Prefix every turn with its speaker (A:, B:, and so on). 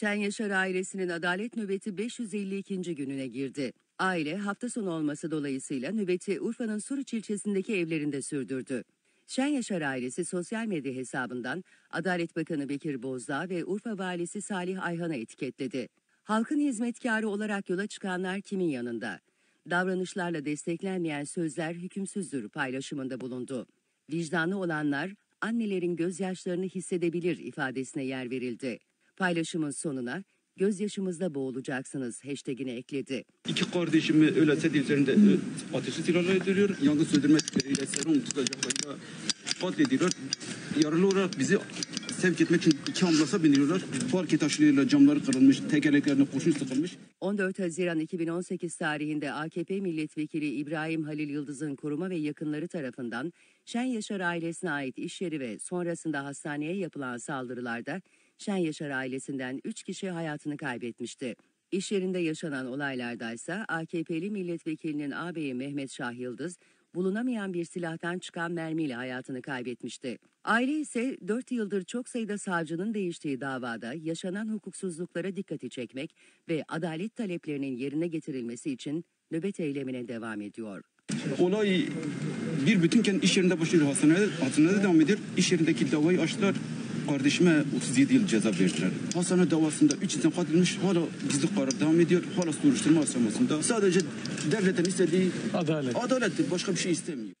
A: Şen Yaşar ailesinin adalet nöbeti 552. gününe girdi. Aile hafta sonu olması dolayısıyla nöbeti Urfa'nın Suruç ilçesindeki evlerinde sürdürdü. Şen Yaşar ailesi sosyal medya hesabından Adalet Bakanı Bekir Bozdağ ve Urfa Valisi Salih Ayhan'a etiketledi. Halkın hizmetkarı olarak yola çıkanlar kimin yanında? Davranışlarla desteklenmeyen sözler hükümsüzdür paylaşımında bulundu. Vicdanlı olanlar annelerin gözyaşlarını hissedebilir ifadesine yer verildi. Paylaşımın sonuna gözyaşımızda boğulacaksınız hashtagini ekledi.
B: İki kardeşimi öyle set üzerinde e, ateşli silahlar ediliyor. Yangın söndürme tüfeğiyle serum tutacaklarıyla katlediyorlar. Yaralı olarak bizi sevk etmek için iki ambulansa bindiriyorlar. Parke taşlarıyla camları kırılmış, tekerleklerine kurşun sıkılmış.
A: 14 Haziran 2018 tarihinde AKP milletvekili İbrahim Halil Yıldız'ın koruma ve yakınları tarafından Şen Yaşar ailesine ait iş yeri ve sonrasında hastaneye yapılan saldırılarda Şen Yaşar ailesinden 3 kişi hayatını kaybetmişti. İş yerinde yaşanan olaylarda ise AKP'li milletvekilinin ağabeyi Mehmet Şah Yıldız bulunamayan bir silahtan çıkan mermiyle hayatını kaybetmişti. Aile ise 4 yıldır çok sayıda savcının değiştiği davada yaşanan hukuksuzluklara dikkati çekmek ve adalet taleplerinin yerine getirilmesi için nöbet eylemine devam ediyor.
B: Olay bir bütünken iş yerinde başlıyor. Hastanede, hastanede devam ediyor. İş yerindeki davayı açtılar. Kardeşime 37 yıl ceza verdiler. Hastane davasında 3 insan katılmış. Hala gizli karar devam ediyor. Hala soruşturma aşamasında. Sadece devletin istediği
C: Adalet.
B: adalettir. Başka bir şey istemiyor.